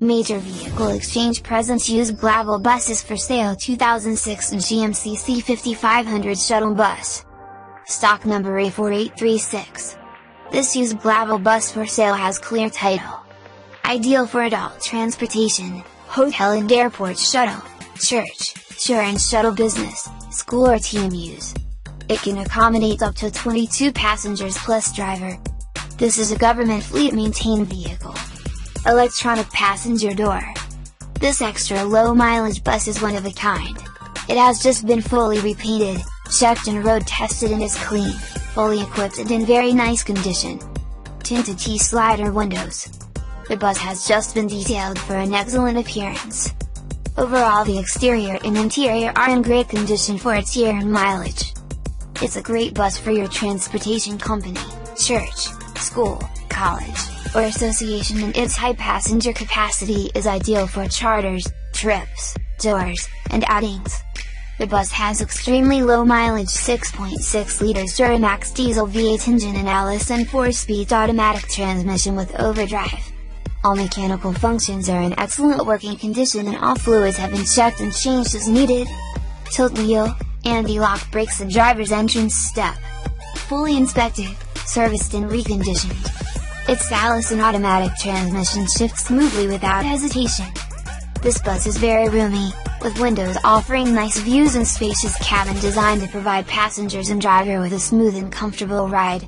Major Vehicle Exchange presents used Glaval buses for sale 2006 GMC C5500 shuttle bus. Stock number A4836. This used Glaval bus for sale has clear title. Ideal for adult transportation, hotel and airport shuttle, church, tour and shuttle business, school or team use. It can accommodate up to 22 passengers plus driver. This is a government fleet maintained vehicle electronic passenger door. This extra low mileage bus is one of a kind. It has just been fully repainted, checked and road tested and is clean, fully equipped and in very nice condition. Tinted T-slider windows. The bus has just been detailed for an excellent appearance. Overall the exterior and interior are in great condition for its year and mileage. It's a great bus for your transportation company, church, school, college, or association and its high passenger capacity is ideal for charters, trips, tours, and outings. The bus has extremely low mileage 6.6 liters Duramax diesel V8 engine and Allison 4-speed automatic transmission with overdrive. All mechanical functions are in excellent working condition and all fluids have been checked and changed as needed. Tilt wheel, anti-lock brakes and driver's entrance step. Fully inspected, serviced and reconditioned. Its Allison automatic transmission shifts smoothly without hesitation. This bus is very roomy, with windows offering nice views and spacious cabin designed to provide passengers and driver with a smooth and comfortable ride.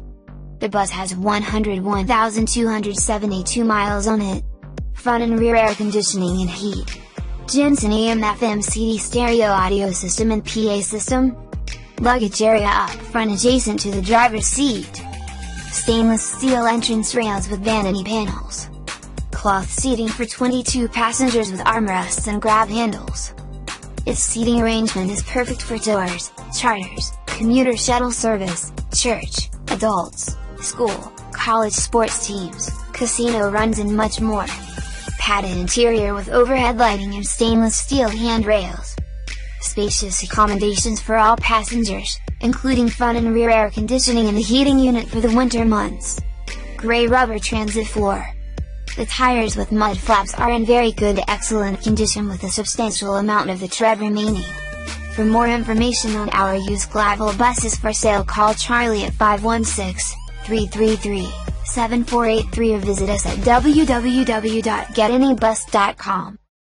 The bus has 101,272 miles on it. Front and rear air conditioning and heat. Jensen AM FM CD stereo audio system and PA system. Luggage area up front adjacent to the driver's seat stainless steel entrance rails with vanity panels. Cloth seating for 22 passengers with armrests and grab handles. Its seating arrangement is perfect for tours, charters, commuter shuttle service, church, adults, school, college sports teams, casino runs and much more. Padded interior with overhead lighting and stainless steel handrails. Spacious accommodations for all passengers, including front and rear air conditioning and a heating unit for the winter months. Gray rubber transit floor. The tires with mud flaps are in very good to excellent condition with a substantial amount of the tread remaining. For more information on our used Glaval buses for sale call Charlie at 516-333-7483 or visit us at www.getanybus.com.